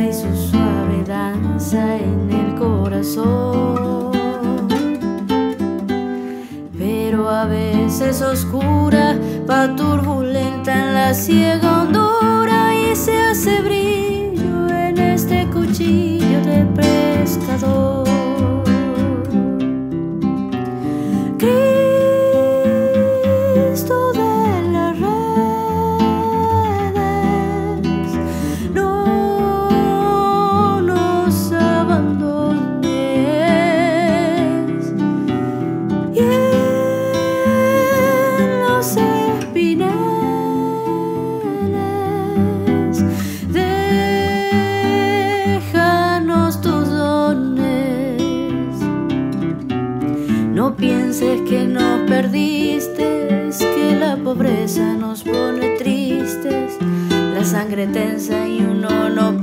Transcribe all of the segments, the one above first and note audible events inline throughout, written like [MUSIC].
y su suave danza en el corazón. Pero a veces oscura, va turbulenta en la ciega hondura y se hace brillo en este cuchillo.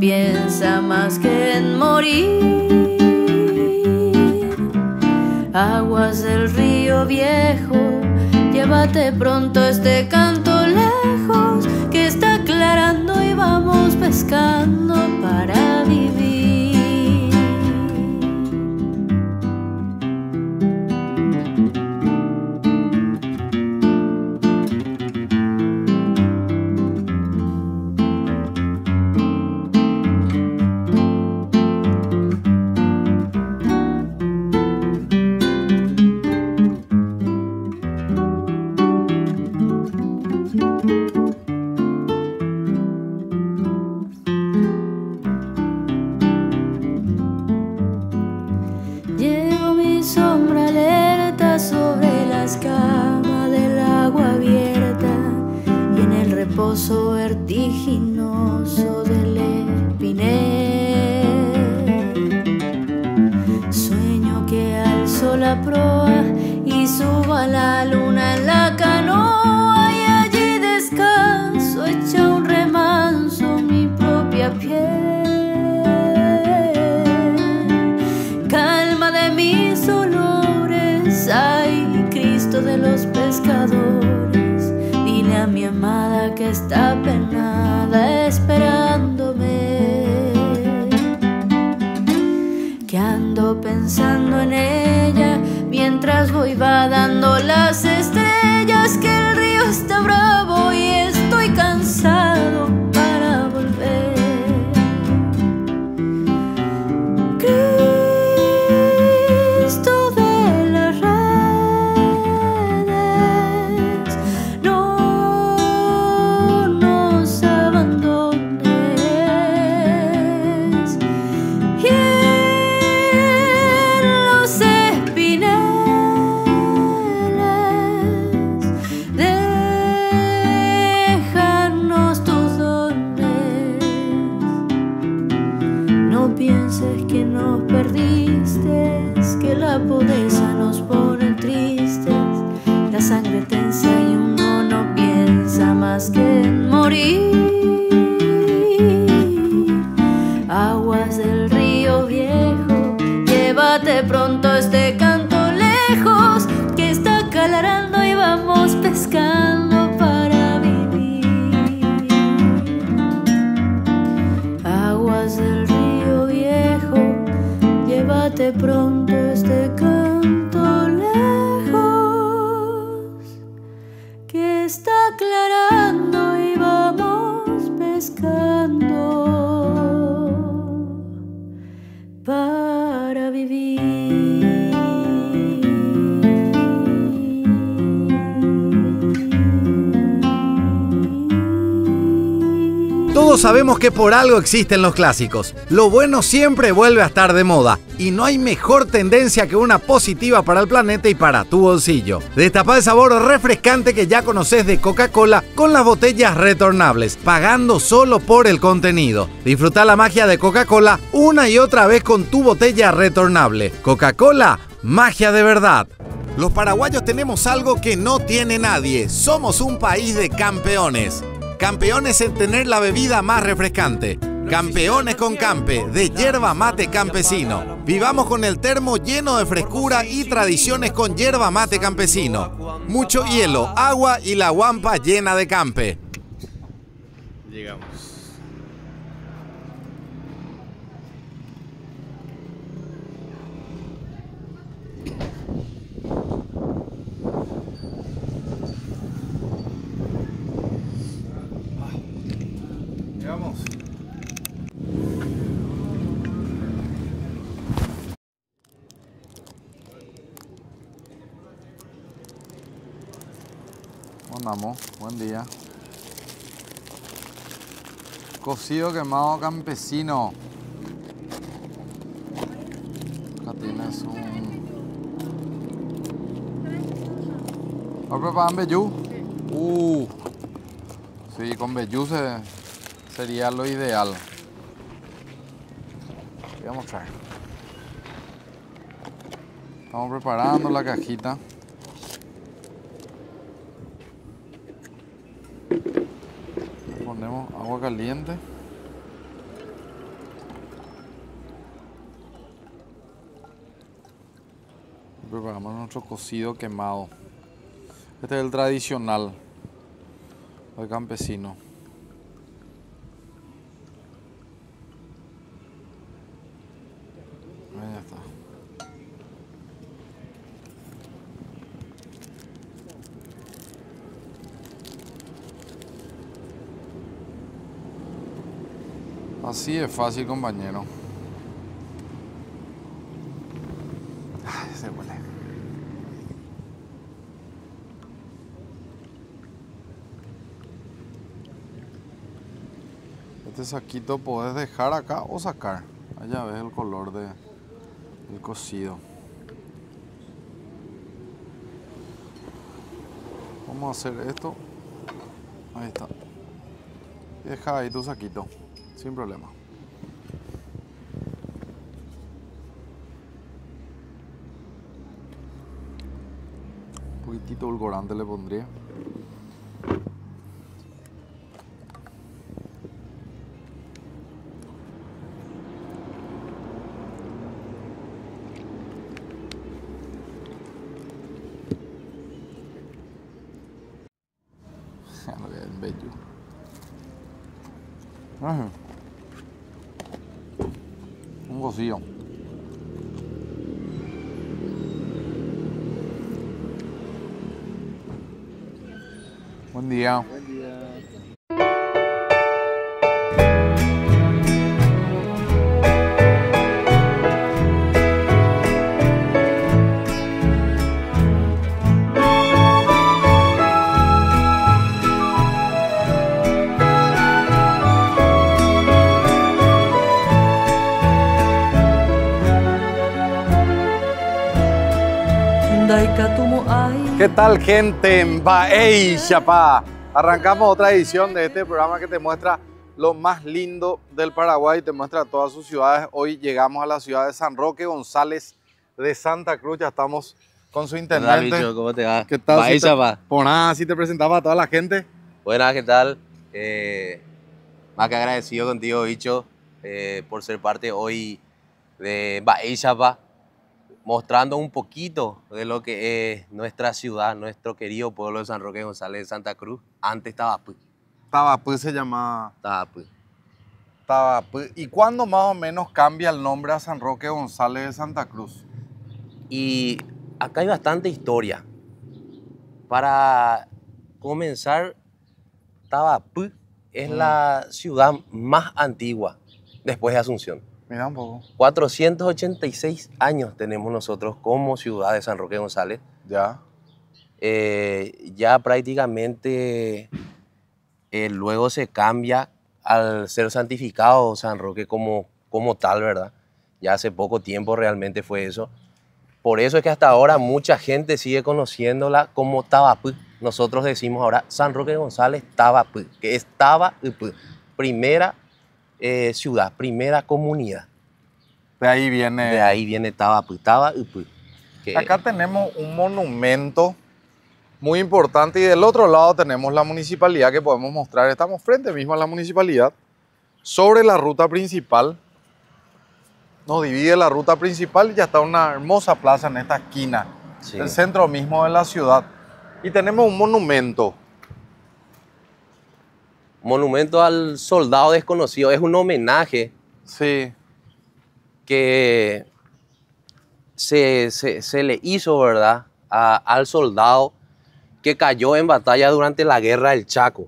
piensa más que en morir. Aguas del río viejo, llévate pronto este canto lejos, que está aclarando y vamos pescando para vivir. Que por algo existen los clásicos. Lo bueno siempre vuelve a estar de moda y no hay mejor tendencia que una positiva para el planeta y para tu bolsillo. Destapa el sabor refrescante que ya conoces de Coca-Cola con las botellas retornables, pagando solo por el contenido. Disfruta la magia de Coca-Cola una y otra vez con tu botella retornable. Coca-Cola, magia de verdad. Los paraguayos tenemos algo que no tiene nadie. Somos un país de campeones. Campeones en tener la bebida más refrescante. Campeones con Campe, de yerba mate campesino. Vivamos con el termo lleno de frescura y tradiciones con yerba mate campesino. Mucho hielo, agua y la guampa llena de Campe. Llegamos. Buen día. Cocido quemado campesino. Acá tienes un. ¿Vas a preparar vellú? Uh. Sí, con vellú se- sería lo ideal. Voy a mostrar. Estamos preparando la cajita. Agua caliente. Y Preparamos nuestro cocido quemado. Este es el tradicional, el campesino. Ahí está. Así es fácil, compañero. Este saquito podés dejar acá o sacar. Allá ves el color de, del cocido. Vamos a hacer esto. Ahí está. Deja ahí tu saquito, sin problema. Un poquitito edulcorante le pondría. ¿Qué tal, gente? Baey, chapá. Arrancamos otra edición de este programa que te muestra lo más lindo del Paraguay, te muestra todas sus ciudades. Hoy llegamos a la ciudad de San Roque González de Santa Cruz. Ya estamos con su Hola, intendente. bicho, ¿cómo te va? ¿Qué tal? Baey, Si te-. Por nada, así te presentaba a toda la gente. Buenas, ¿qué tal? Eh, más que agradecido contigo, bicho, eh, por ser parte hoy de Baey mostrando un poquito de lo que es nuestra ciudad, nuestro querido pueblo de San Roque González de Santa Cruz. Antes estaba pues, Tabapú se llama estaba pues. Tabapú. ¿Y cuándo más o menos cambia el nombre a San Roque González de Santa Cruz? Y acá hay bastante historia. Para comenzar, Tabapú es Mm. la ciudad más antigua después de Asunción. Mira un poco. 486 años tenemos nosotros como ciudad de San Roque González. Ya. Eh, ya prácticamente eh, luego se cambia al ser santificado San Roque como, como tal, ¿verdad? Ya hace poco tiempo realmente fue eso. Por eso es que hasta ahora mucha gente sigue conociéndola como Tabapú. Nosotros decimos ahora San Roque González Tabapú, que es Tabapú, primera eh, ciudad, primera comunidad. De ahí viene. De ahí viene Tabapú, Tabapú. que- Acá tenemos un monumento muy importante y del otro lado tenemos la municipalidad que podemos mostrar. Estamos frente mismo a la municipalidad. Sobre la ruta principal, nos divide la ruta principal y ya está una hermosa plaza en esta esquina, Sí. el centro mismo de la ciudad. Y tenemos un monumento. Monumento al soldado desconocido. Es un homenaje Sí, que se, se- se le hizo, ¿verdad? a- al soldado que cayó en batalla durante la guerra del Chaco,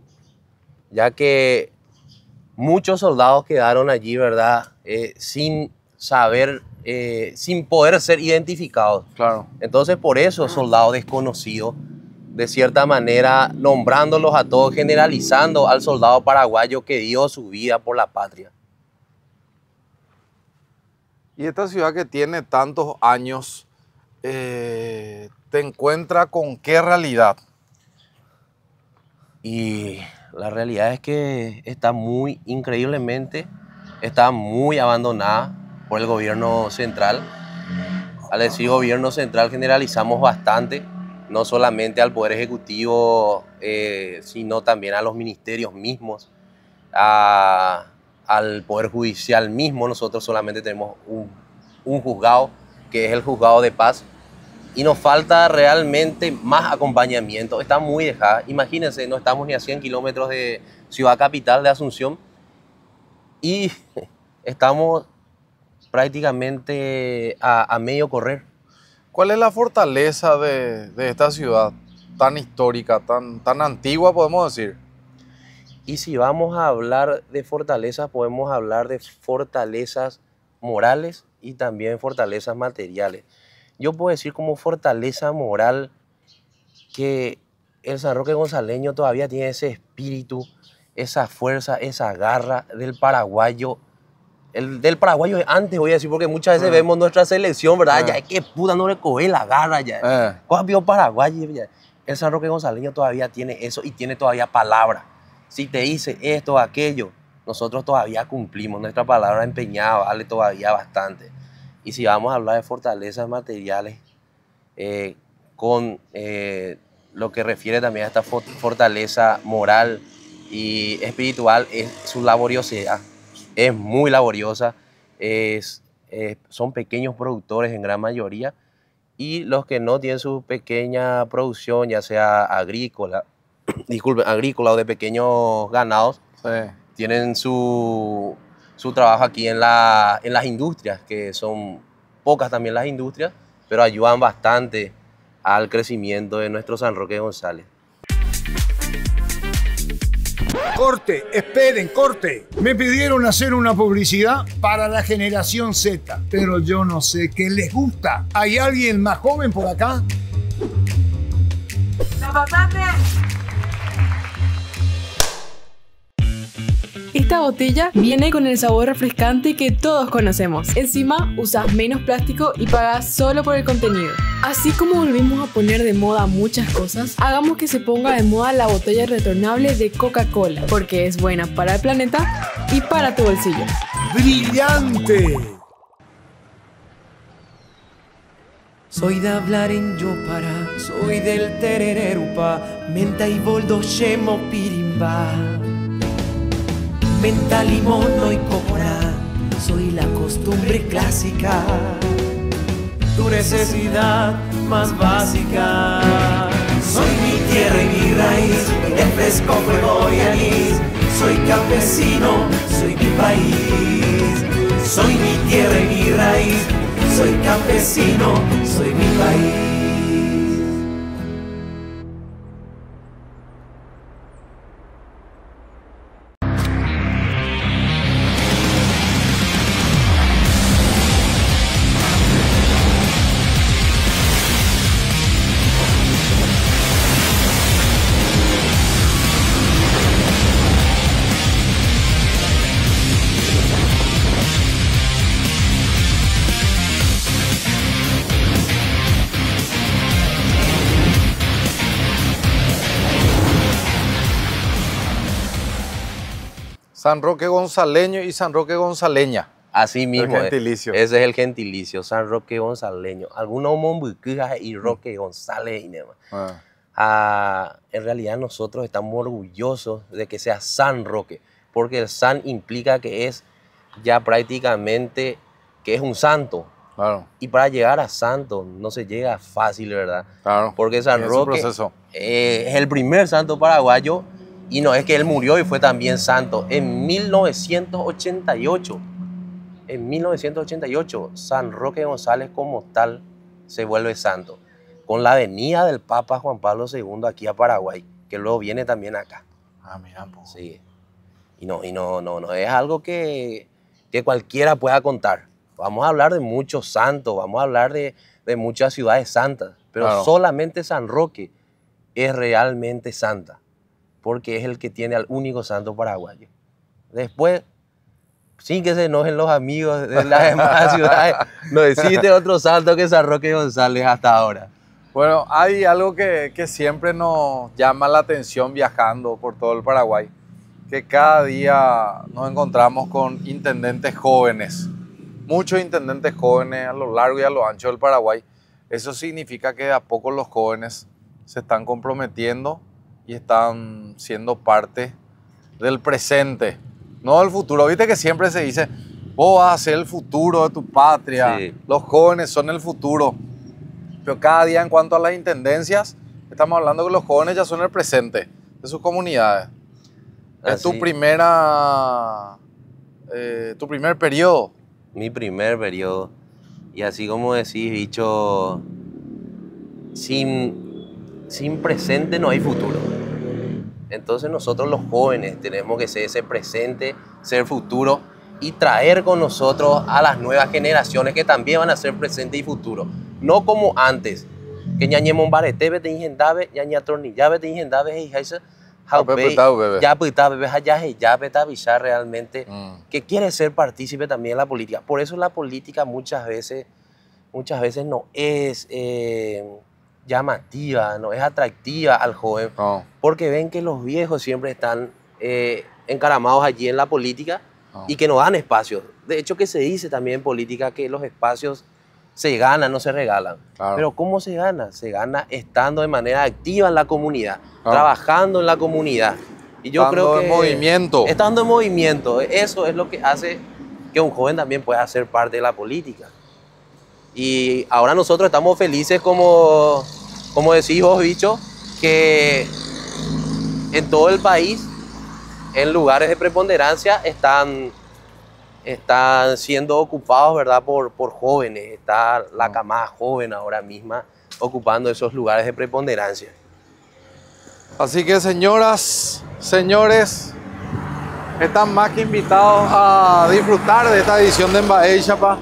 ya que muchos soldados quedaron allí, ¿verdad? Eh, sin saber, eh, sin poder ser identificados. claro. Entonces, por eso, soldado desconocido, de cierta manera, nombrándolos a todos, generalizando al soldado paraguayo que dio su vida por la patria. Y esta ciudad que tiene tantos años, eh, te encuentra con qué realidad. Y la realidad es que está muy, increíblemente, está muy abandonada por el gobierno central. Al decir gobierno central generalizamos bastante, no solamente al Poder Ejecutivo, eh, sino también a los ministerios mismos, al Poder Judicial mismo. Nosotros solamente tenemos un, juzgado, que es el juzgado de paz, y nos falta realmente más acompañamiento. Está muy dejada. Imagínense, no estamos ni a 100 kilómetros de Ciudad Capital de Asunción y [LAUGHS] estamos prácticamente a medio correr. ¿Cuál es la fortaleza de, de esta ciudad tan histórica, tan, tan antigua, podemos decir? Y si vamos a hablar de fortalezas, podemos hablar de fortalezas morales y también fortalezas materiales. Yo puedo decir como fortaleza moral que el San Roque Gonzaleño todavía tiene ese espíritu, esa fuerza, esa garra del paraguayo. El del paraguayo de antes, voy a decir, porque muchas veces Ah. vemos nuestra selección, ¿verdad? Ah. Ya es que puta no le coge la garra ya. Eh, ¿Cuál vio Paraguay? ya? El San Roque Gonzaleño todavía tiene eso y tiene todavía palabra. Si te dice esto o aquello, nosotros todavía cumplimos. Nuestra palabra empeñada vale todavía bastante. Y si vamos a hablar de fortalezas materiales, eh, con eh, lo que refiere también a esta fo- fortaleza moral y espiritual, es su laboriosidad. Es muy laboriosa. Es, son pequeños productores en gran mayoría y los que no tienen su pequeña producción, ya sea agrícola, [COUGHS] disculpen, agrícola o de pequeños ganados, sí. tienen su, su trabajo aquí en, la, en las industrias, que son pocas también las industrias, pero ayudan bastante al crecimiento de nuestro San Roque González. Corte, esperen, corte. Me pidieron hacer una publicidad para la generación Z, pero yo no sé qué les gusta. ¿Hay alguien más joven por acá? Esta botella viene con el sabor refrescante que todos conocemos. Encima, usas menos plástico y pagas solo por el contenido. Así como volvimos a poner de moda muchas cosas, hagamos que se ponga de moda la botella retornable de Coca-Cola, porque es buena para el planeta y para tu bolsillo. ¡Brillante! Soy de hablar en yo para, soy del terererupa, menta y boldo shemo pirimba. Menta, limón y cocora, soy la costumbre clásica. Tu necesidad más básica. Soy mi tierra y mi raíz, el fresco fuego y anís. Soy campesino, soy mi país. Soy mi tierra y mi raíz, soy campesino, soy mi país. San Roque Gonzaleño y San Roque Gonzaleña. Así mismo. es. gentilicio. Ese es el gentilicio, San Roque Gonzaleño. Algunos mombuquijas y Roque González y demás. Ah, Ah, en realidad nosotros estamos orgullosos de que sea San Roque, porque el San implica que es ya prácticamente que es un santo. claro, Y para llegar a santo no se llega fácil, ¿verdad? claro. Porque San Roque eh, es el primer santo paraguayo y no es que él murió y fue también santo. En 1988, en 1988, San Roque González como tal se vuelve santo. Con la venida del Papa Juan Pablo II aquí a Paraguay, que luego viene también acá. Ah, mira, po. Sí. Y no, y no, no, no es algo que, que cualquiera pueda contar. Vamos a hablar de muchos santos, vamos a hablar de, de muchas ciudades santas, pero Claro. solamente San Roque es realmente santa, porque es el que tiene al único santo paraguayo. Después, sin que se enojen los amigos de las [LAUGHS] demás ciudades, no existe otro santo que San Roque González hasta ahora. Bueno, hay algo que, que siempre nos llama la atención viajando por todo el Paraguay, que cada día nos encontramos con intendentes jóvenes, muchos intendentes jóvenes a lo largo y a lo ancho del Paraguay. Eso significa que de a poco los jóvenes se están comprometiendo y están siendo parte del presente, no del futuro. Viste que siempre se dice, vos vas a ser el futuro de tu patria, Sí. los jóvenes son el futuro. Pero cada día en cuanto a las intendencias, estamos hablando que los jóvenes ya son el presente de sus comunidades. Es tu primera, eh, tu primer periodo. mi primer periodo. Y así como decís, bicho, sin, sin presente no hay futuro. Entonces nosotros los jóvenes tenemos que ser ese presente, ser futuro y traer con nosotros a las nuevas generaciones que también van a ser presente y futuro. No como antes, que ñañe barete te ingendabe, ñaña tornillabe te ingendabe, ya pita bebé, ya ya beta avisar realmente Mm. que quiere ser partícipe también en la política. Por eso la política muchas veces, muchas veces no es eh, llamativa, no es atractiva al joven, porque ven que los viejos siempre están eh, encaramados allí en la política y que no dan espacios. De hecho, que se dice también en política que los espacios se ganan, no se regalan. Claro. Pero ¿cómo se gana? Se gana estando de manera activa en la comunidad, Claro. trabajando en la comunidad. Y yo Estando creo en que movimiento. Estando en movimiento, eso es lo que hace que un joven también pueda ser parte de la política. Y ahora nosotros estamos felices como, como decís vos, bicho, que en todo el país, en lugares de preponderancia, están, están siendo ocupados, ¿verdad? Por, por jóvenes. Está la camada joven ahora misma ocupando esos lugares de preponderancia. Así que señoras, señores, están más que invitados a disfrutar de esta edición de Embaé y Chapá.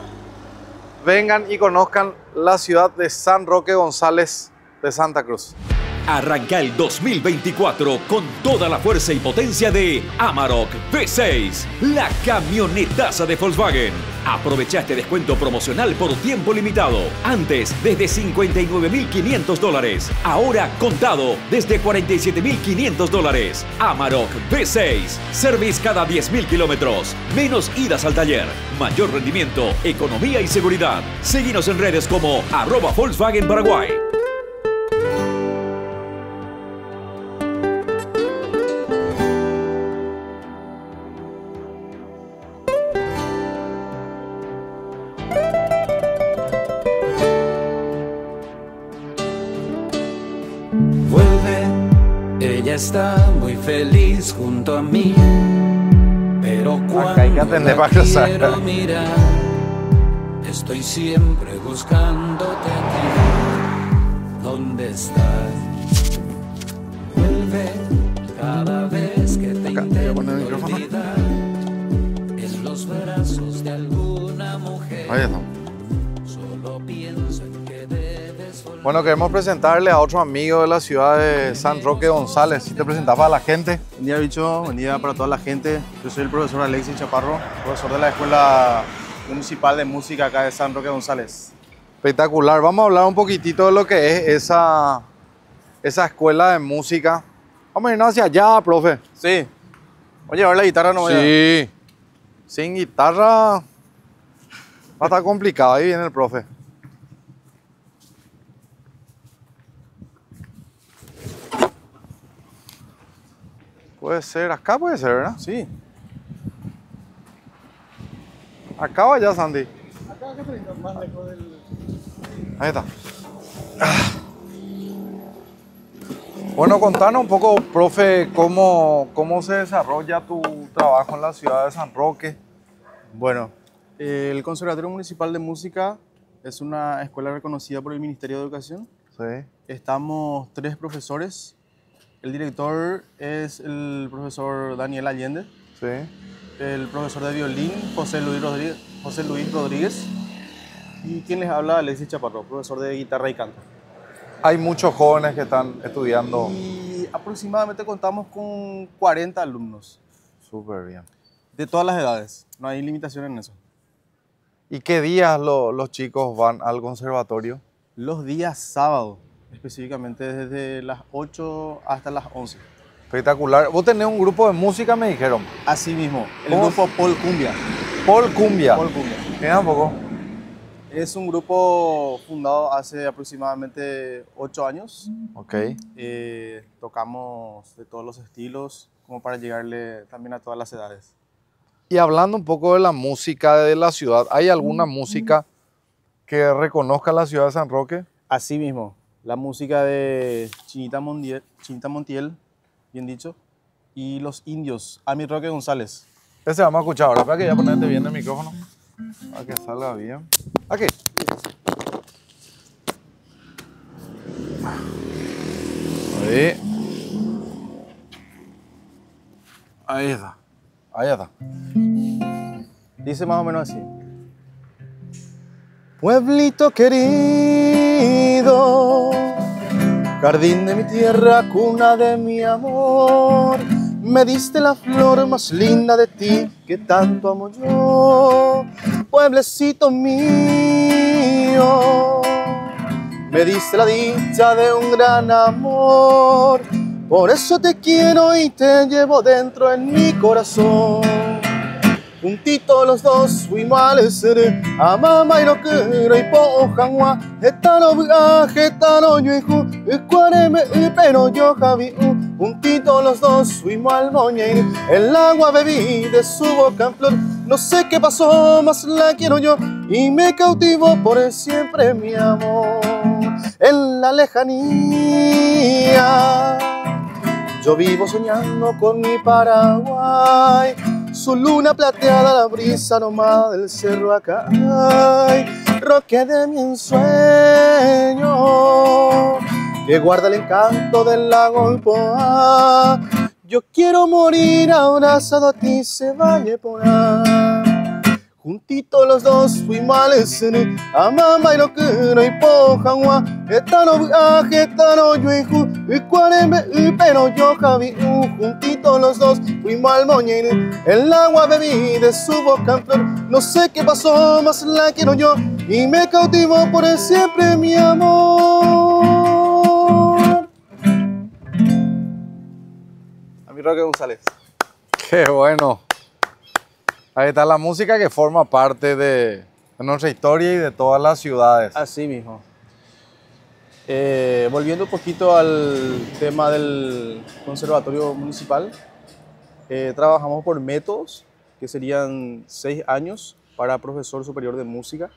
Vengan y conozcan la ciudad de San Roque González de Santa Cruz. Arranca el 2024 con toda la fuerza y potencia de Amarok V6, la camionetaza de Volkswagen. Aprovecha este descuento promocional por tiempo limitado. Antes, desde 59.500 dólares. Ahora, contado, desde 47.500 dólares. Amarok V6. Service cada 10.000 kilómetros. Menos idas al taller. Mayor rendimiento, economía y seguridad. Seguinos en redes como arroba Volkswagen Paraguay. Feliz junto a mí. Pero cuando la quiero mirar, estoy siempre buscándote a ti. ¿Dónde estás? Bueno, queremos presentarle a otro amigo de la ciudad de San Roque González. Si te presentaba a la gente. Buen día, bicho. Buen día para toda la gente. Yo soy el profesor Alexis Chaparro, profesor de la Escuela Municipal de Música acá de San Roque González. Espectacular. Vamos a hablar un poquitito de lo que es esa, esa escuela de música. Vamos a irnos hacia allá, profe. Sí, Voy a llevar la guitarra, no voy a... Sí. Sin guitarra va a estar complicado. Ahí viene el profe. Puede ser, acá puede ser, ¿verdad? Sí. Acá o allá, Sandy. Ahí está. Ah. Bueno, contanos un poco, profe, cómo, cómo se desarrolla tu trabajo en la ciudad de San Roque. Bueno, el Conservatorio Municipal de Música es una escuela reconocida por el Ministerio de Educación. Sí. Estamos tres profesores. El director es el profesor Daniel Allende. Sí. El profesor de violín, José Luis Rodríguez. José Luis Rodríguez. Y quien les habla, Alexis Chaparro, profesor de guitarra y canto. Hay muchos jóvenes que están estudiando. Y aproximadamente contamos con 40 alumnos. Súper bien. De todas las edades. No hay limitación en eso. ¿Y qué días lo- los chicos van al conservatorio? Los días sábados, específicamente desde las 8 hasta las 11. Espectacular. Vos tenés un grupo de música, me dijeron. Así mismo, el ¿Cómo? grupo Paul Cumbia. Paul Cumbia. Paul Cumbia. Mira un poco. Es un grupo fundado hace aproximadamente 8 años. Ok. Eh, tocamos de todos los estilos, como para llegarle también a todas las edades. Y hablando un poco de la música de la ciudad, ¿hay alguna música que reconozca la ciudad de San Roque? Así mismo, la música de Chinita, Mondiel- Chinita Montiel, bien dicho, y los indios, Ami Roque González. Ese vamos a escuchar ahora. Espera que ya ponerte bien el micrófono. Para que salga bien. Aquí. Ahí. Ahí está. Ahí está. Dice más o menos así. Pueblito querido, jardín de mi tierra, cuna de mi amor, me diste la flor más linda de ti que tanto amo yo, pueblecito mío, me diste la dicha de un gran amor, por eso te quiero y te llevo dentro en mi corazón. Juntitos los dos fuimos al ser a mamá y no quiero y pojanwa etano viaje etano yo hijo cuareme pero yo javi Juntitos los dos fuimos al moñeir el agua bebí de su boca en flor. No sé qué pasó más la quiero yo y me cautivo por siempre mi amor. En la lejanía yo vivo soñando con mi Paraguay, su luna plateada, la brisa nomás del cerro acá. Roque de mi ensueño, que guarda el encanto del lago Ipoá. Yo quiero morir abrazado a ti, se vaya por ahí. Juntitos los dos fuimos al cine, a mamá y lo quiero y pojanwa, etano viaje, etano yo hijo, y cuareme y pero yo javi, uh, juntitos los dos fuimos al moñere, el agua bebí de su boca en flor, no sé qué pasó, más la quiero yo, y me cautivo por el siempre mi amor. A mi Roque González. Qué bueno. Ahí está la música que forma parte de, nuestra historia y de todas las ciudades. Así mismo. Eh, volviendo un poquito al tema del conservatorio municipal, eh, trabajamos por métodos que serían seis años para profesor superior de música,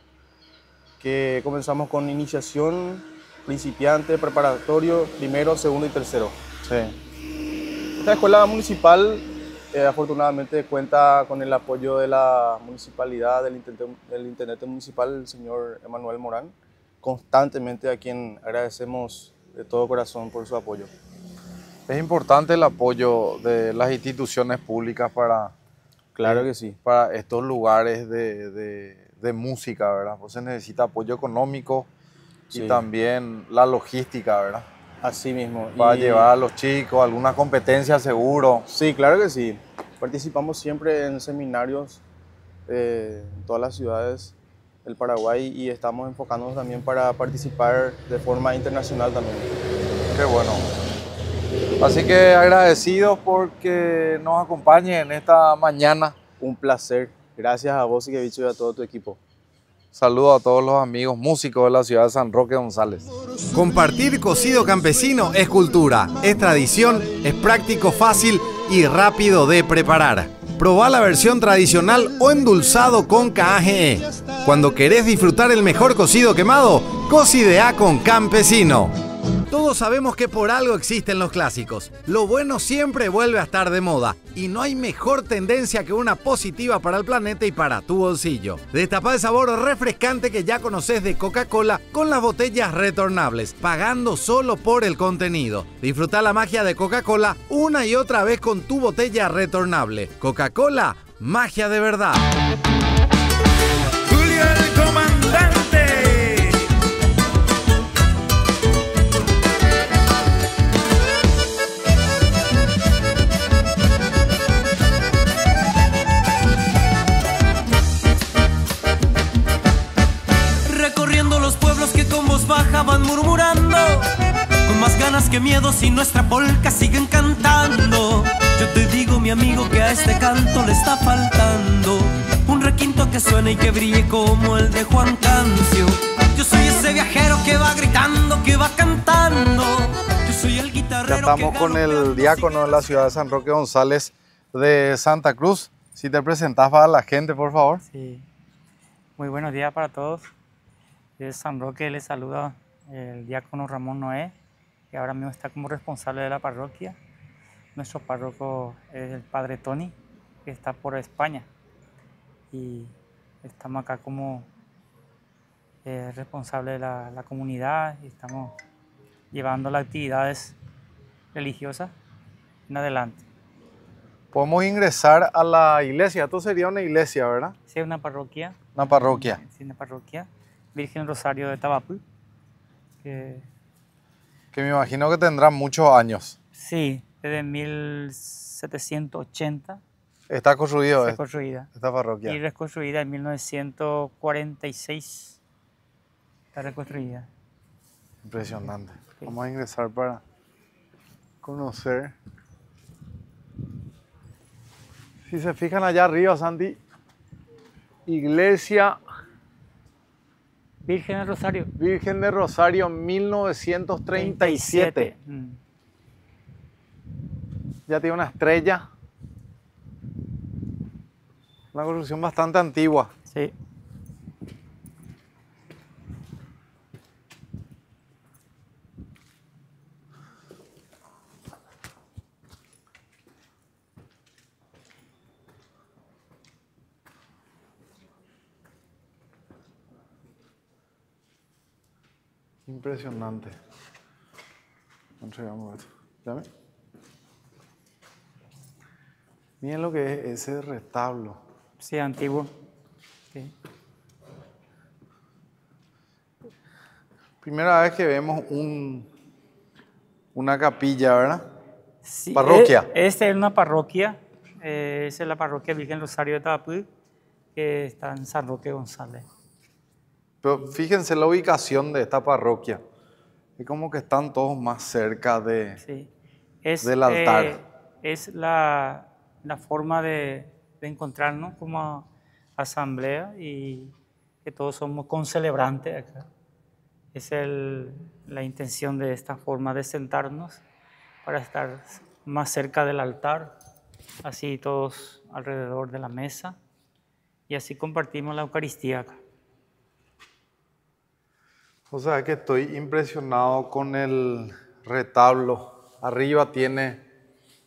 que comenzamos con iniciación, principiante, preparatorio, primero, segundo y tercero. Sí. Esta escuela municipal eh, afortunadamente cuenta con el apoyo de la municipalidad, del intendente, del intendente municipal, el señor Emanuel Morán, constantemente a quien agradecemos de todo corazón por su apoyo. Es importante el apoyo de las instituciones públicas para, Claro eh, que sí. para estos lugares de, de- de música, ¿verdad? Pues se necesita apoyo económico y Sí. también la logística, ¿verdad? Así mismo. Para Y- llevar a los chicos a alguna competencia seguro. Sí, claro que sí. Participamos siempre en seminarios eh, en todas las ciudades del Paraguay y estamos enfocándonos también para participar de forma internacional también. Qué bueno. Así que agradecidos porque nos acompañe en esta mañana. Un placer. Gracias a vos y que y a todo tu equipo. Saludo a todos los amigos músicos de la ciudad de San Roque González. Compartir cocido campesino es cultura, es tradición, es práctico, fácil y rápido de preparar. Proba la versión tradicional o endulzado con KGE. Cuando querés disfrutar el mejor cocido quemado, cocidea con Campesino. Todos sabemos que por algo existen los clásicos. Lo bueno siempre vuelve a estar de moda y no hay mejor tendencia que una positiva para el planeta y para tu bolsillo. Destapa el sabor refrescante que ya conoces de Coca-Cola con las botellas retornables, pagando solo por el contenido. Disfruta la magia de Coca-Cola una y otra vez con tu botella retornable. Coca-Cola, magia de verdad. Ganas que miedo si nuestra polca siguen cantando. Yo te digo, mi amigo, que a este canto le está faltando un requinto que suene y que brille como el de Juan Cancio. Yo soy ese viajero que va gritando, que va cantando. Yo soy el guitarrero. Ya estamos con el diácono de la ciudad de San Roque González de Santa Cruz. Si te presentas para la gente, por favor. Sí. Muy buenos días para todos. De San Roque les saluda el diácono Ramón Noé, que ahora mismo está como responsable de la parroquia. Nuestro párroco es el padre Tony, que está por España. Y estamos acá como eh, responsable de la, la, comunidad y estamos llevando las actividades religiosas en adelante. Podemos ingresar a la iglesia. Esto sería una iglesia, ¿verdad? Sí, una parroquia. Una parroquia. Sí, una parroquia. Virgen Rosario de Tabapú. Que, que me imagino que tendrá muchos años. Sí, desde 1780. Está construido. Está construida. Esta parroquia. Y reconstruida en 1946. Está reconstruida. Impresionante. Sí. Vamos a ingresar para conocer. Si se fijan allá arriba, Santi, iglesia Virgen de Rosario. Virgen de Rosario, 1937. 37. Mm. Ya tiene una estrella. Una construcción bastante antigua. Sí. Impresionante. Entregamos esto. Miren lo que es ese retablo. Sí, antiguo. Sí. Primera vez que vemos un, una capilla, ¿verdad? Sí, parroquia. Esta es una parroquia. Eh, esa es la parroquia Virgen Rosario de Tabapú, que está en San Roque González. Pero fíjense la ubicación de esta parroquia. Es como que están todos más cerca de, sí. es, del altar. Eh, es la, la forma de, de, encontrarnos como asamblea y que todos somos concelebrantes acá. Es el, la intención de esta forma de sentarnos para estar más cerca del altar, así todos alrededor de la mesa y así compartimos la Eucaristía acá. O sea que estoy impresionado con el retablo. Arriba tiene...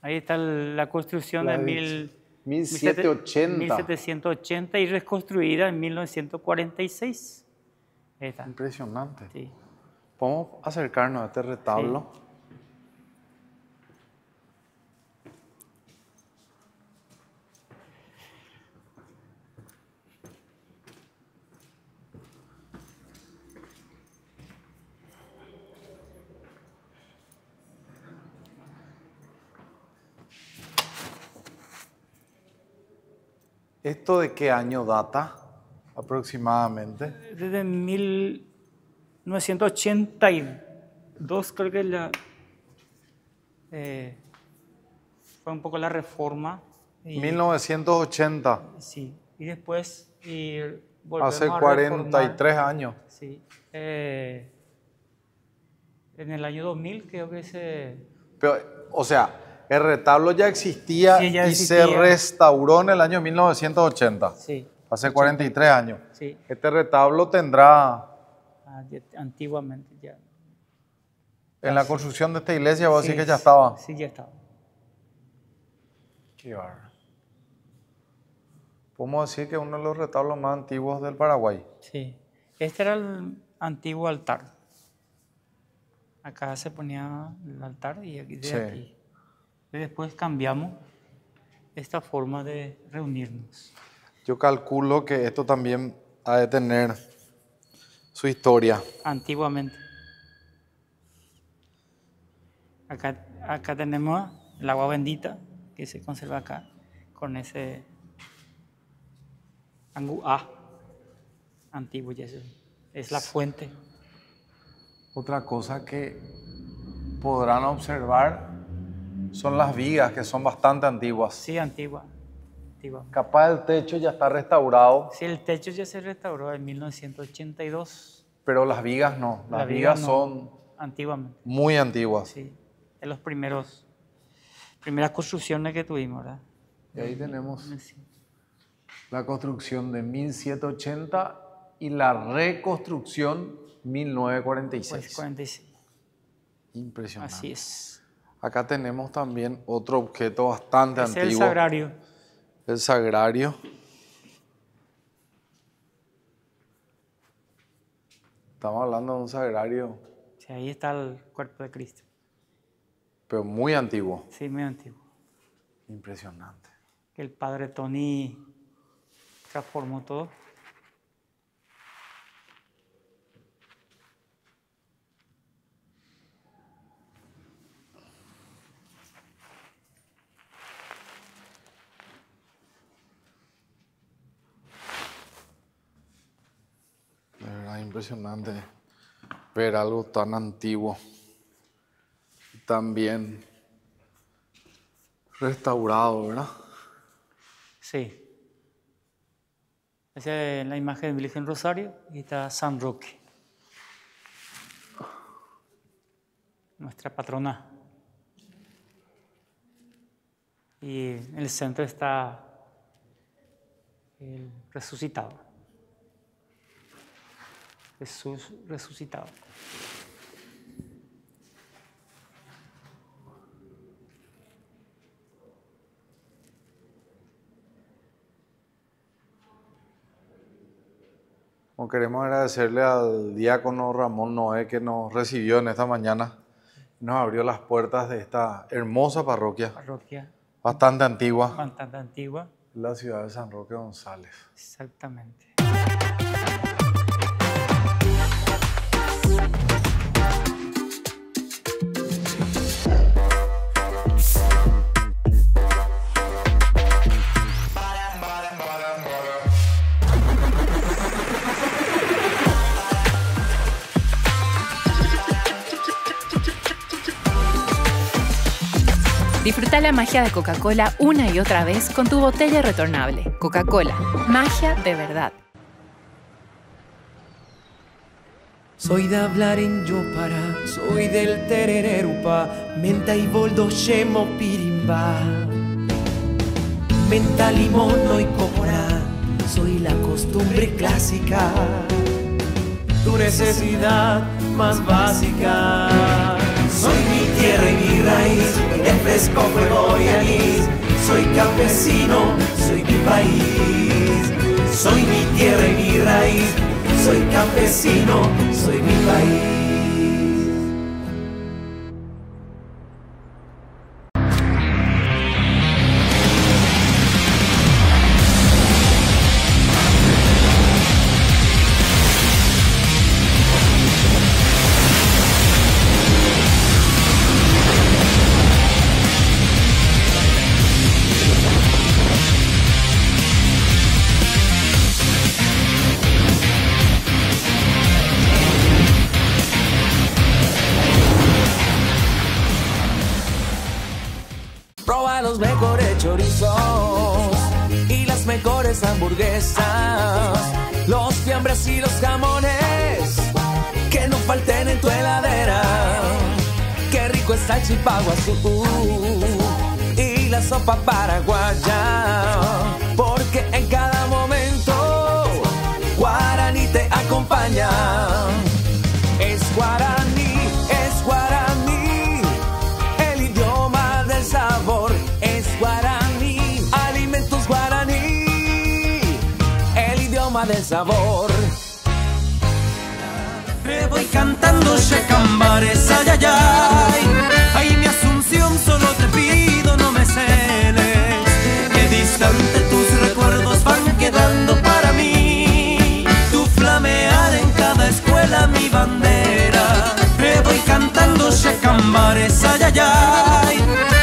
Ahí está la construcción la de mil, 1780. 1780 y reconstruida en 1946. Ahí está. Impresionante. Sí. ¿Podemos acercarnos a este retablo? Sí. ¿Esto de qué año data aproximadamente? Desde 1982 creo que la... eh, fue un poco la reforma. y- 1980, Sí, y después y hace a 43 reformar. años. Sí. eh, en el año 2000 creo que se... Pero, o sea, el retablo ya existía Sí, ya y se restauró en el año 1980, Sí, hace 43 años. sí, Este retablo tendrá, ah, antiguamente ya. en la construcción de esta iglesia, vos Sí, decís que ya estaba. Sí, ya estaba. Qué bárbaro. Podemos decir que es uno de los retablos más antiguos del Paraguay. Sí. Este era el antiguo altar. Acá se ponía el altar y aquí, de Sí. aquí. Y después cambiamos esta forma de reunirnos. Yo calculo que esto también ha de tener su historia. Antiguamente. Acá, acá tenemos el agua bendita que se conserva acá con ese angu A antiguo. ya es, es la fuente. Otra cosa que podrán observar son las vigas, que son bastante antiguas. Sí, antigua. antigua. Capaz el techo ya está restaurado, Sí, el techo ya se restauró en 1982. pero las vigas no. Las La viga vigas no, son Antiguamente, muy antiguas. sí. De los primeros, primeras construcciones que tuvimos, ¿verdad? Y ahí tenemos Sí. la construcción de 1780 y la reconstrucción 1946. Pues 46. Impresionante. Así es. Acá tenemos también otro objeto bastante Es el antiguo. sagrario. El sagrario. Estamos hablando de un sagrario, Sí, ahí está el cuerpo de Cristo. pero muy antiguo. Sí, muy antiguo. Impresionante. Que el padre Tony transformó todo. De verdad, impresionante ver algo tan antiguo. También restaurado, ¿verdad? Sí. Esa es la imagen de Virgen Rosario y está San Roque. Nuestra patrona. Y en el centro está el resucitado. Jesús resucitado. Bueno, queremos agradecerle al diácono Ramón Noé que nos recibió en esta mañana. Nos abrió las puertas de esta hermosa parroquia, Parroquia bastante antigua, bastante antigua. la ciudad de San Roque González. Exactamente. Disfruta la magia de Coca-Cola una y otra vez con tu botella retornable. Coca-Cola, magia de verdad. Soy de hablar en Yopara, soy del terererupa, menta y boldo shemo pirimba. Menta, limón y cobra, soy la costumbre clásica, tu necesidad más básica. Soy mi tierra y mi raíz, el fresco fuego y anís, soy campesino, soy mi país. Soy mi tierra y mi raíz, soy campesino, soy mi país. Del sabor. Me voy cantando Shecambares, ay, ay, ay. Ay, mi asunción, solo te pido, no me celes. Que distante tus recuerdos van quedando para mí. Tu flamear en cada escuela mi bandera. Me voy cantando Shecambares, ay, ay, ay.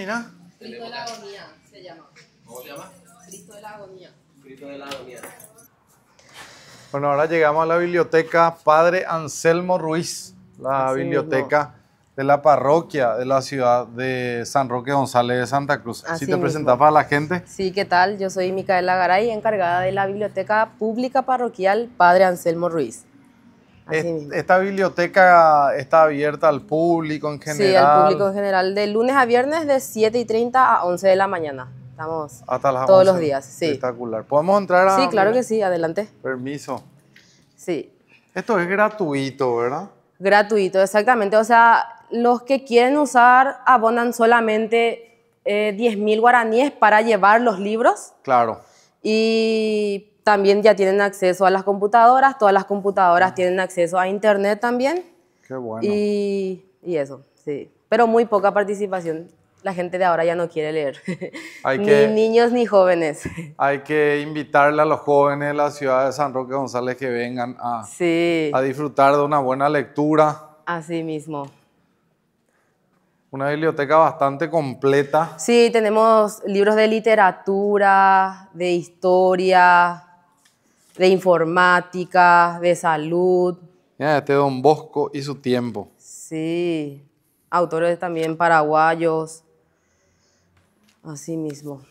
Mira. Cristo de la agonía se llama. ¿Cómo se llama? Cristo de la agonía. Grito de la agonía. Bueno, ahora llegamos a la biblioteca Padre Anselmo Ruiz, la Así biblioteca de la parroquia de la ciudad de San Roque González de Santa Cruz. Así Si te mismo. presentas para la gente. Sí, ¿qué tal? Yo soy Micaela Garay, encargada de la Biblioteca Pública Parroquial Padre Anselmo Ruiz. Es-. Esta biblioteca está abierta al público en general. Sí, al público en general, de lunes a viernes de 7 y 30 a 11 de la mañana. Estamos Hasta las todos 11. los días, sí. Espectacular. ¿Podemos entrar a...? Sí, claro que sí, adelante. Permiso. Sí. Esto es gratuito, ¿verdad? Gratuito, exactamente. O sea, los que quieren usar abonan solamente eh, 10 mil guaraníes para llevar los libros Claro. y también ya tienen acceso a las computadoras. Todas las computadoras tienen acceso a internet también. Qué bueno. Y, y eso, sí. Pero muy poca participación. La gente de ahora ya no quiere leer. [LAUGHS] Hay ni que- niños ni jóvenes. [LAUGHS] Hay que invitarle a los jóvenes de la ciudad de San Roque González que vengan a, Sí, a disfrutar de una buena lectura. así mismo. Una biblioteca bastante completa. Sí, tenemos libros de literatura, de historia, de informática, de salud. Mira, este Don Bosco y su tiempo. Sí, autores también paraguayos. Así mismo.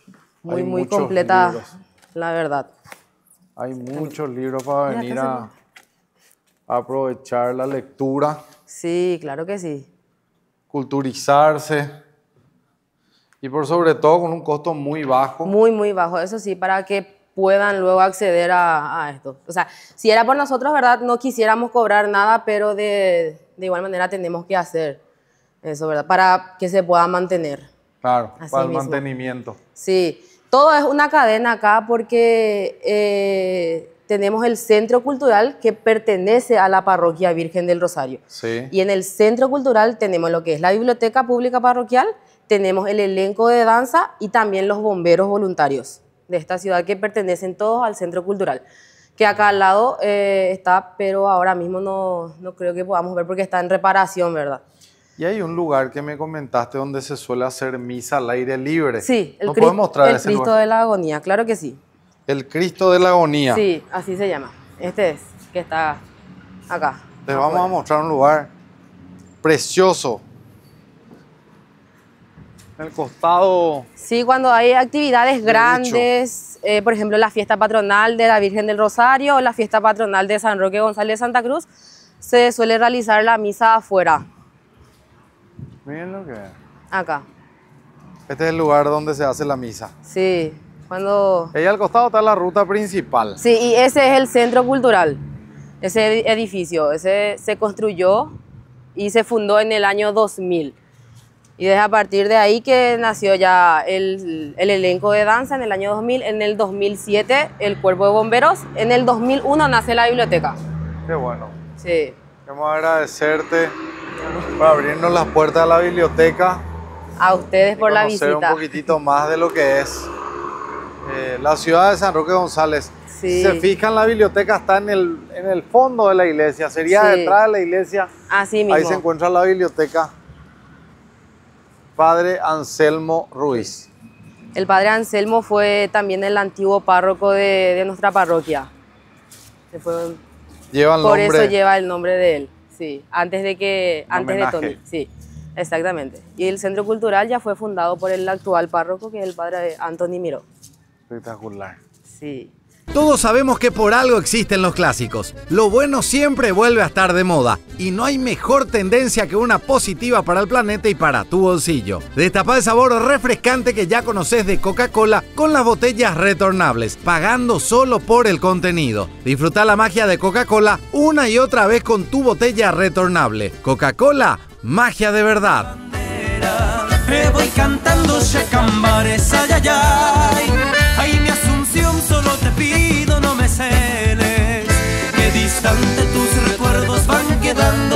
Muy, Hay muy completa, libros. la verdad. Hay muchos libros para Mira, venir a, a aprovechar la lectura, Sí, claro que sí. culturizarse y por sobre todo con un costo muy bajo. Muy, muy bajo, eso sí, para que puedan luego acceder a, a esto. O sea, si era por nosotros, ¿verdad? No quisiéramos cobrar nada, pero de, de igual manera tenemos que hacer eso, ¿verdad? Para que se pueda mantener. Claro, Así para el mismo. mantenimiento. Sí, todo es una cadena acá porque eh, tenemos el centro cultural que pertenece a la parroquia Virgen del Rosario. Sí. Y en el centro cultural tenemos lo que es la biblioteca pública parroquial, tenemos el elenco de danza y también los bomberos voluntarios de esta ciudad que pertenecen todos al centro cultural. Que acá al lado eh, está, pero ahora mismo no, no creo que podamos ver porque está en reparación, ¿verdad? Y hay un lugar que me comentaste donde se suele hacer misa al aire libre. Sí, el, ¿No Cri- puedes mostrar el ese Cristo lugar? de la Agonía, claro que sí. El Cristo de la Agonía. Sí, así se llama. Este es, que está acá. Les vamos a mostrar un lugar precioso. En el costado, Sí, cuando hay actividades grandes, eh, por ejemplo, la fiesta patronal de la Virgen del Rosario o la fiesta patronal de San Roque González de Santa Cruz, se suele realizar la misa afuera, miren lo que es. acá. Este es el lugar donde se hace la misa. Sí, cuando... Ahí al costado está la ruta principal. Sí, y ese es el centro cultural, ese edi- edificio. Ese se construyó y se fundó en el año 2000. Y desde a partir de ahí que nació ya el, el elenco de danza en el año 2000, en el 2007 el cuerpo de bomberos, en el 2001 nace la biblioteca. Qué bueno. Sí. Queremos agradecerte por abrirnos las puertas de la biblioteca. A ustedes por la conocer visita. un poquitito más de lo que es eh, la ciudad de San Roque González. Sí. Se fijan, la biblioteca está en el, en el fondo de la iglesia, sería Sí. detrás de la iglesia. Así mismo. Ahí se encuentra la biblioteca. Padre Anselmo Ruiz. El padre Anselmo fue también el antiguo párroco de, de nuestra parroquia. Se fue- Lleva el por nombre. eso lleva el nombre de él, sí. Antes de que, antes de. Tony, sí, exactamente. Y el centro cultural ya fue fundado por el actual párroco, que es el padre Anthony Miró. Espectacular. Sí. Todos sabemos que por algo existen los clásicos. Lo bueno siempre vuelve a estar de moda y no hay mejor tendencia que una positiva para el planeta y para tu bolsillo. Destapa el sabor refrescante que ya conoces de Coca-Cola con las botellas retornables, pagando solo por el contenido. Disfruta la magia de Coca-Cola una y otra vez con tu botella retornable. Coca-Cola, magia de verdad. Me voy cantando Que distante tus recuerdos van quedando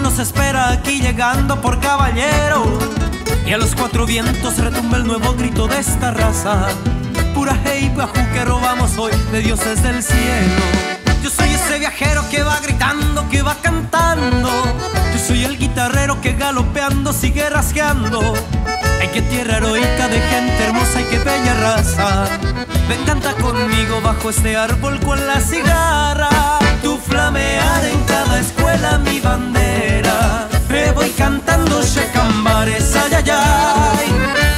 Nos espera aquí llegando por caballero. Y a los cuatro vientos retumba el nuevo grito de esta raza. Pura hey, bajú que robamos hoy de dioses del cielo. Yo soy ese viajero que va gritando, que va cantando. Yo soy el guitarrero que galopeando sigue rasgueando. Ay, qué tierra heroica de gente hermosa y qué bella raza. Ven, canta conmigo bajo este árbol con la cigarra. Tu flamear en cada escuela mi bandera. Voy cantando chacambares, ay, ay,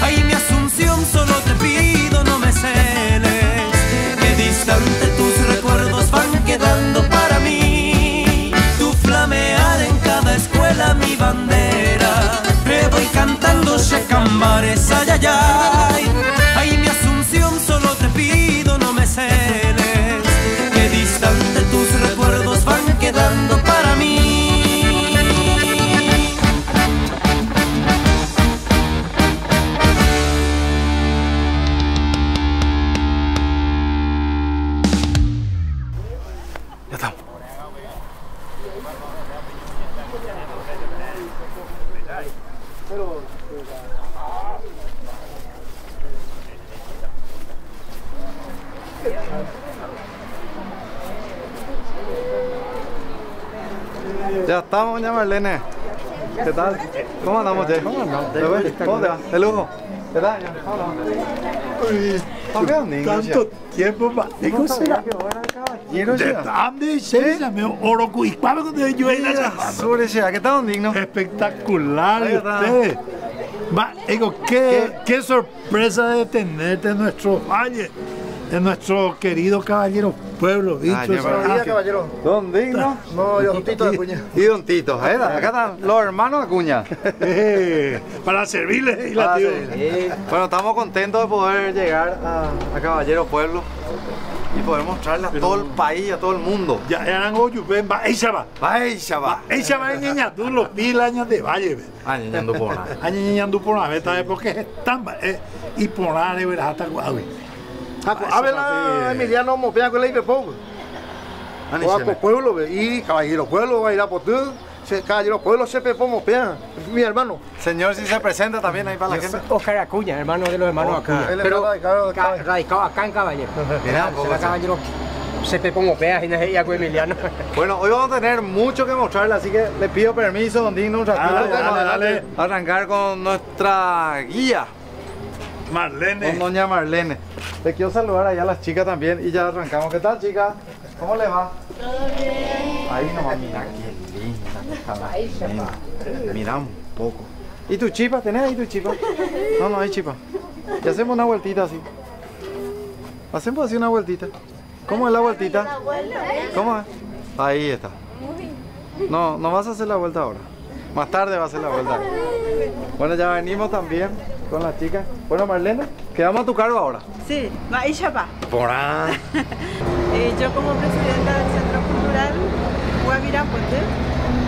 ay. Mi Asunción, solo te pido no me celes. Que distante tus recuerdos van quedando para mí. Tu flamear en cada escuela mi bandera. Me voy cantando chacambares, ay, ay, ay. Ya estamos, doña Marlene. ¿Qué tal? ¿Cómo andamos, Che? ¿Cómo andamos? ¿Cómo te va? ¿De lujo? ¿Qué tal? ya? ¿Cómo andamos? ¿Por qué un Tanto tiempo. ¿Cómo sabía que vos eras caballero, De ya? dónde se llama Oroco y cuándo yo llamado. Sobre ya, ¿qué tal, digno? Espectacular, digo, qué, qué sorpresa de tenerte en nuestro valle, en nuestro querido caballero pueblo, bicho. Ay, buenos días, caballero. Don Digno. No, yo Tito de Acuña. Y Don Tito, ¿eh? Acá están los hermanos Acuña. Eh, [LAUGHS] para servirle, Para legislativo. servirle. Bueno, estamos contentos de poder llegar a, a Caballero Pueblo y poder mostrarle a todo el país, a todo el mundo. Ya eran ven, va, ella va. Va ella va. Ella va niña, tú los mil años de valle, ven. Ah, por nada. Por la vez, ¿sabes? Porque es tan. eh, y por la de verdad, hasta guau. A ver, la Emiliano Mopea con la Ibepongo. O a pueblo, ve, y caballero pueblo va a ir a por Caballero pueblo se pepo Mopea, mi hermano. Señor, si se presenta también ahí para la gente. Oscar Acuña, hermano de los hermanos Oscar. Acuña. Él es Pero radicado, ca- radicado acá en Caballero. Mira, Será poco, Caballero se pe como peas y no es Emiliano. [LAUGHS] Bueno, hoy vamos a tener mucho que mostrarle, así que le pido permiso, don Digno, un ratito. Dale, dale, dale. Arrancar con nuestra guía. Marlene. Con doña Marlene. Le quiero saludar allá a las chicas también y ya arrancamos. ¿Qué tal, chicas? ¿Cómo le va? Ahí nomás, mira qué linda que está la nena. Mira un poco. ¿Y tu chipa? ¿Tenés ahí tu chipa? No, no hay chipa. Y hacemos una vueltita así. Hacemos así una vueltita. ¿Cómo es la vueltita? ¿Cómo es? Ahí está. No, no vas a hacer la vuelta ahora. Más tarde va a hacer la vuelta. Bueno, ya venimos también con las chicas. Bueno, Marlene, quedamos a tu cargo ahora. Sí, va, ella va. Por ahí. [LAUGHS] Eh, yo como presidenta del Centro Cultural Guavirá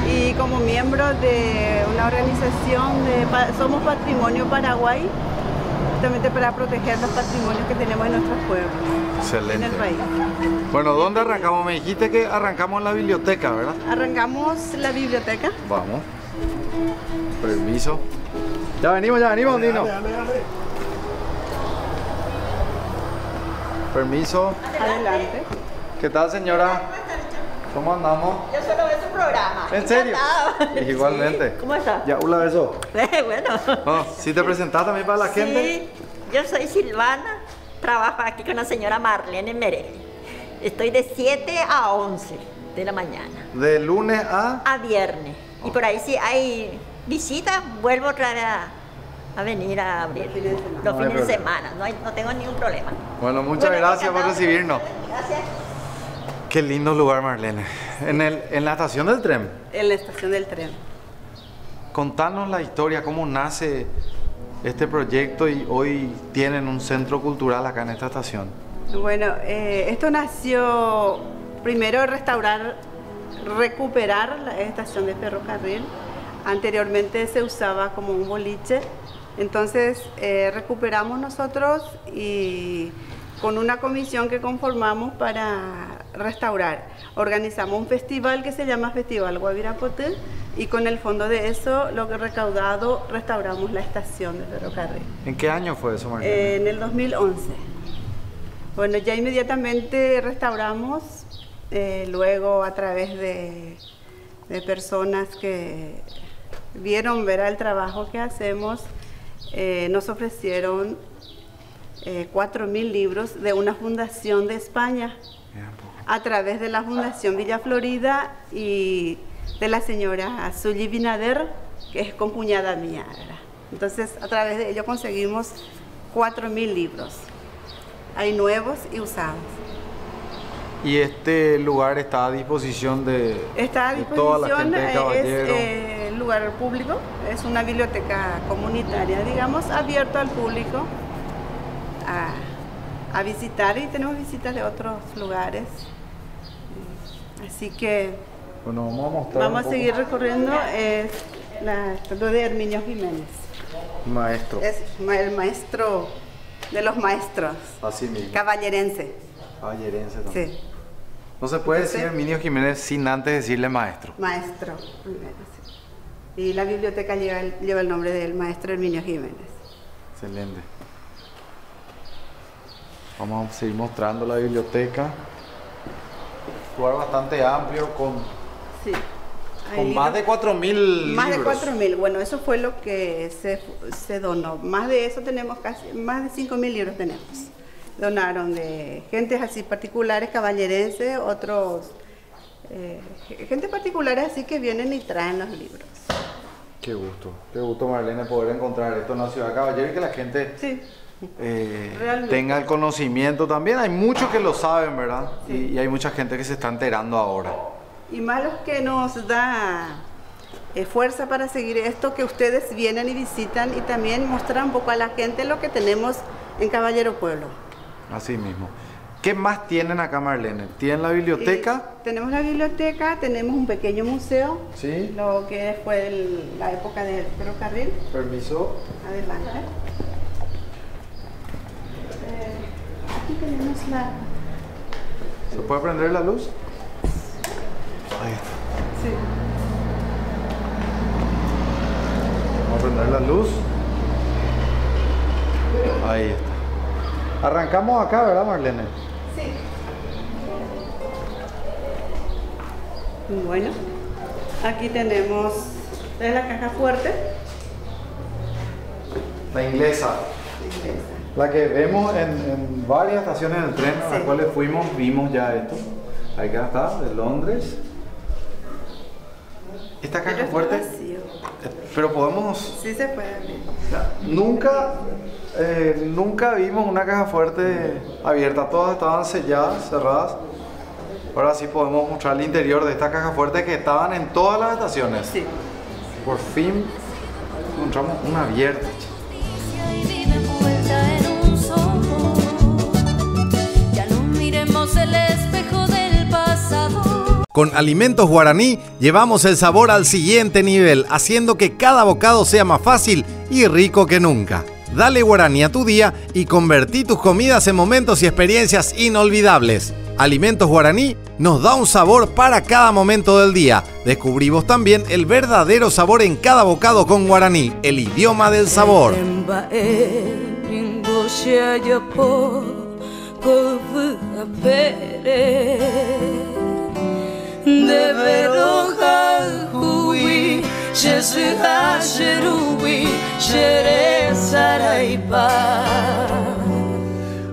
y como miembro de una organización de pa- Somos Patrimonio Paraguay, justamente para proteger los patrimonios que tenemos en nuestros pueblos, en Excelente. el país. Bueno, ¿dónde arrancamos? Me dijiste que arrancamos en la biblioteca, ¿verdad? Arrancamos la biblioteca. Vamos. Permiso. Ya venimos, ya venimos, Dino. Permiso. Adelante. ¿Qué tal, señora? ¿Cómo andamos? Yo solo veo su programa. ¿En serio? Encantado. [LAUGHS] Igualmente. Sí, ¿Cómo está? Ya, hola, eso. [LAUGHS] bueno. No, ¿Sí te presentás también para la gente? Sí, yo soy Silvana, trabajo aquí con la señora Marlene Merelli. Estoy de 7 a 11 de la mañana, De lunes a... a viernes. Y por ahí si hay visitas, vuelvo otra vez a, a venir a abrir los No fines de semana. No, hay- no tengo ningún problema. Bueno, muchas Bueno, gracias por recibirnos. Gracias. Qué lindo lugar, Marlene. En, el, en la estación del tren. En la estación del tren. Contanos la historia, cómo nace este proyecto y hoy tienen un centro cultural acá en esta estación. Bueno, eh, esto nació primero restaurar, recuperar la estación de ferrocarril. Anteriormente se usaba como un boliche. Entonces eh, recuperamos nosotros y con una comisión que conformamos para restaurar. Organizamos un festival que se llama Festival Guavirapoté y con el fondo de eso, lo que recaudado, restauramos la estación de ferrocarril. ¿En qué año fue eso, Marlene? Eh, en el 2011. Bueno, ya inmediatamente restauramos, eh, luego a través de, de personas que vieron ver el trabajo que hacemos, eh, nos ofrecieron eh, 4.000 libros de una fundación de España a través de la Fundación Villa Florida y de la señora Zully Binader, que es compuñada mía. ¿verdad? Entonces, a través de ello conseguimos 4.000 libros. Hay nuevos y usados. Y este lugar está a disposición de, Está a de toda la disposición, gente de eh, Caballero. es eh, lugar público, es una biblioteca comunitaria, digamos, abierto al público a, a visitar y tenemos visitas de otros lugares. Así que Bueno, vamos a mostrar. vamos a seguir recorriendo es la estatua de Herminio Jiménez. Maestro. Es el maestro de los maestros, Así mismo. caballerense. Caballerense también. Sí, No se puede Entonces- decir Herminio Jiménez sin antes decirle maestro. maestro. primero, sí. Y la biblioteca lleva el, lleva el nombre del maestro Herminio Jiménez. Excelente. Vamos a seguir mostrando la biblioteca. Lugar bastante amplio con, Sí. Con más de libros- 4.000 Más de libros. 4.000. Bueno, eso fue lo que se, se donó. Más de eso tenemos casi, más de 5.000 libros tenemos. Donaron de gentes así particulares, caballerenses, otros, eh, gente particulares así que vienen y traen los libros. Qué gusto, qué gusto Marlene poder encontrar esto en la ciudad de Caballero y que la gente eh, Realmente. tenga el conocimiento también. Hay muchos que lo saben, ¿verdad? Y, y hay mucha gente que se está enterando ahora. Y más los que nos da eh, fuerza para seguir esto, que ustedes vienen y visitan y también mostrar un poco a la gente lo que tenemos en Caballero Pueblo. Así mismo. ¿Qué más tienen acá, Marlene? ¿Tienen la biblioteca? Y tenemos la biblioteca, tenemos un pequeño museo, Sí. lo que fue el- la época del ferrocarril. Permiso. Adelante. Eh, aquí tenemos la... ¿Se puede prender la luz? Ahí está. Sí. Vamos a prender la luz. Ahí está. Arrancamos acá, ¿verdad, Marlene? Sí. Bueno, aquí tenemos esta es la caja fuerte. La inglesa. La que vemos en, en varias estaciones del tren a las cuales fuimos, vimos ya esto. Ahí acá está, de Londres. Esta caja Pero fuerte, vacío. eh, pero podemos Sí se puede abrir. Nunca, eh, nunca vimos una caja fuerte abierta, todas estaban selladas, cerradas. Ahora sí podemos mostrar el interior de esta caja fuerte que estaban en todas las estaciones. Por fin encontramos una abierta. Con Alimentos Guaraní llevamos el sabor al siguiente nivel, haciendo que cada bocado sea más fácil y rico que nunca. Dale Guaraní a tu día y convertí tus comidas en momentos y experiencias inolvidables. Alimentos Guaraní nos da un sabor para cada momento del día. Descubrimos también el verdadero sabor en cada bocado con Guaraní, el idioma del sabor.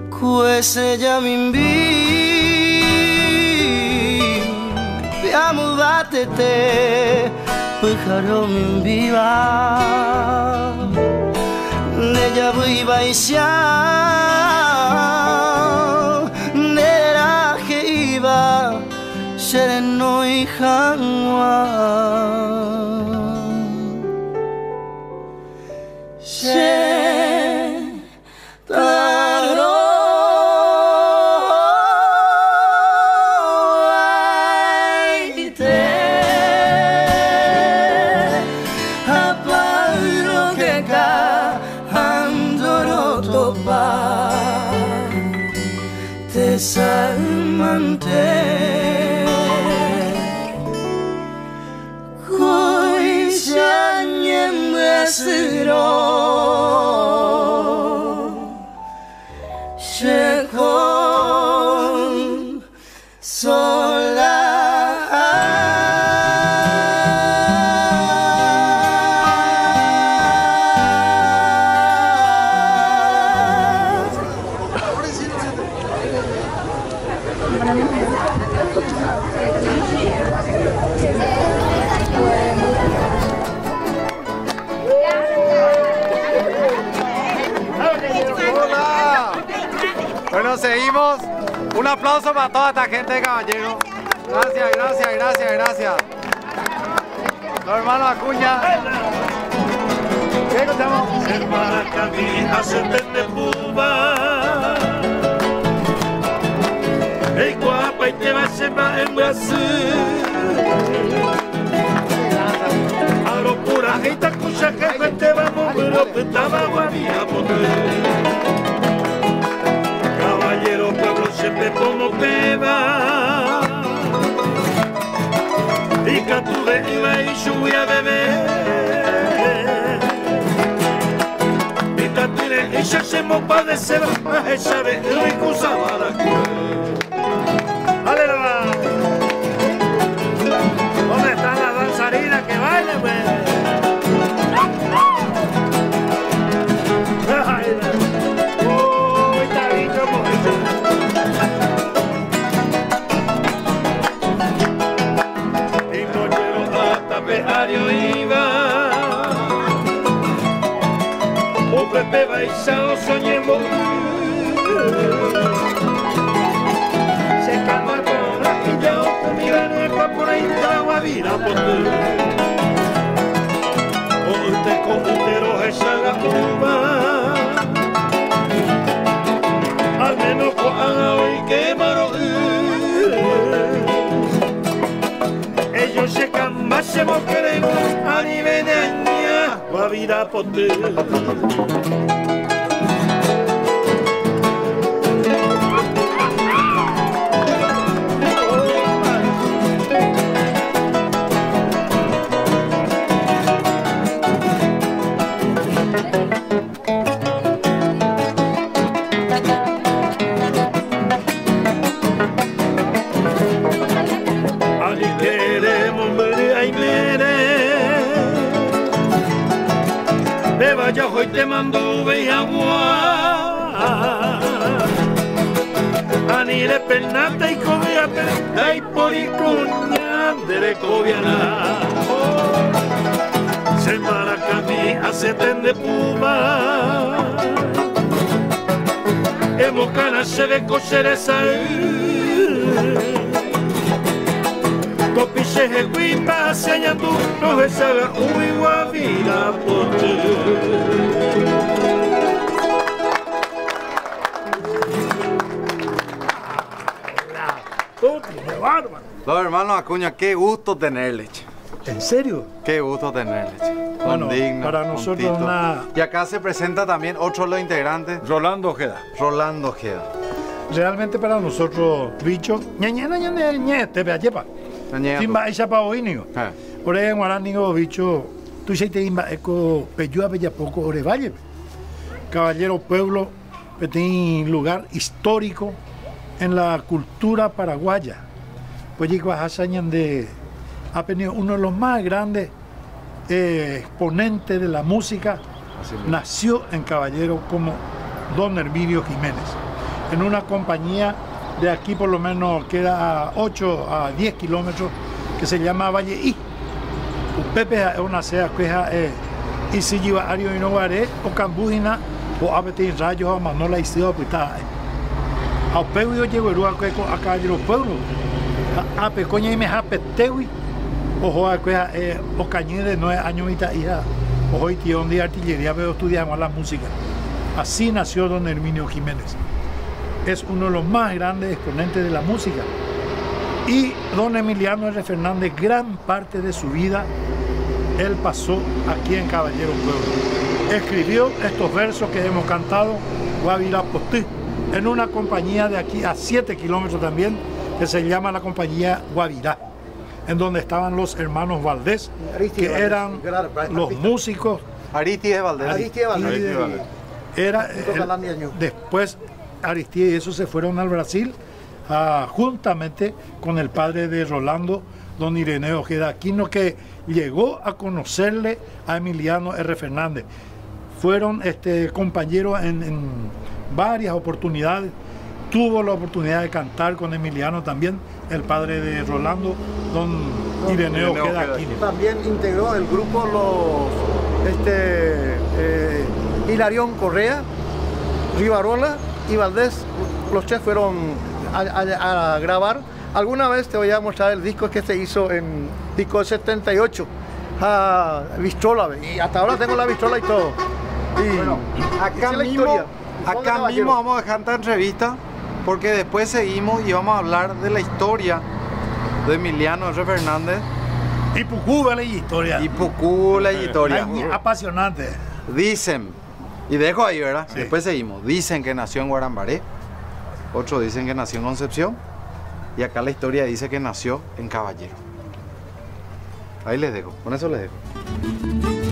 Kuese ya mimbi Piamu batete Pujaro mimbiba Neja bui baisya Nera que iba Sereno y change. Para toda esta gente caballero. Gracias, gracias, gracias, gracias. Los hermanos Acuña. ¿Qué escuchamos? Hermana Camila se tende puba Ei guapa y te va a llevar en Brasil Aro pura gente escucha que te vamos pero que estaba Caballero como beba Y que iba y lluvia a beber ella se me padecer, mas ella ve rico usaba la. ¿Dónde están las danzarinas que bailan, pues? Pepe baixado soñemos. Se calma con la comida por ahí está guavira por tu O te computero esa la uva Al menos con hoy que maro Ellos se cambasemos queremos a nivel de aña guavira Vaya hoy te mando ve agua. Ani le pernata y cobia y por y cuña de cobiana Se maracami hace tende puma. Hemos cana se ve coser esa Kopiše he wimba señandu no he saga ui wavira pote Tú otro, qué bárbaro. Los hermanos Acuña, qué gusto tenerle. ¿En serio? Qué gusto tenerle. Bueno, Digno, para nosotros una- Y acá se presenta también otro de los integrantes. Rolando Ojeda. Rolando Ojeda. Realmente para nosotros, bicho, ñe, ñe, ñe, ñe, ñe, te vea, yepa. Timba esa pa oínigo. Eh. Por ahí en Guaranígo, bicho, tú se te imba eco peyúa bella poco ore valle. Caballero Pueblo, que tiene lugar histórico en la cultura paraguaya. Pues de ha tenido uno de los más grandes eh, exponentes de la música. Nació en Caballero como Don Herminio Jiménez, en una compañía de aquí por lo menos queda a 8 a 10 kilómetros que se llama Valle I. Pepe es una sea que es y si lleva ario y no guaré o cambujina o abete rayos o manola y sido pita. A peu yo llego el que acá yo pueblo. A pecoña y me japetewi. Ojo a que eh, o cañé de nueve años y hija. Ojo y tío de artillería pero estudiamos la música. Así nació don Herminio Jiménez. Es uno de los más grandes exponentes de la música. Y don Emiliano R. Fernández, gran parte de su vida, él pasó aquí en Caballero Pueblo. Escribió estos versos que hemos cantado, Guavirá Postí, en una compañía de aquí a 7 kilómetros también, que se llama la compañía Guavirá, en donde estaban los hermanos Valdés, que Valdés, eran claro, los músicos. Aristides Valdés. Aristides Valdés. Era, Niño. después Aristides y esos se fueron al Brasil ah, juntamente con el padre de Rolando, don Ireneo Ojeda Aquino, que llegó a conocerle a Emiliano R. Fernández. Fueron este, compañeros en, en varias oportunidades. Tuvo la oportunidad de cantar con Emiliano también, el padre de Rolando, don Ireneo Ojeda Aquino. También integró el grupo los este eh, Hilarión Correa, Rivarola y Valdés. Los tres fueron a, a- a grabar. Alguna vez te voy a mostrar el disco que se hizo en disco del 78. A Vistrola, y hasta ahora tengo la Vistrola y todo. Y Acá es la mismo, acá mismo vamos a dejar esta entrevista porque después seguimos y vamos a hablar de la historia de Emiliano R. Fernández. Y Pucú, la historia. Y Pucú, la [LAUGHS] historia. Ay, apasionante. Dicen, y dejo ahí, ¿verdad? Después seguimos. Dicen que nació en Guarambaré, otros dicen que nació en Concepción, y acá la historia dice que nació en Caballero. Ahí les dejo, con eso les dejo.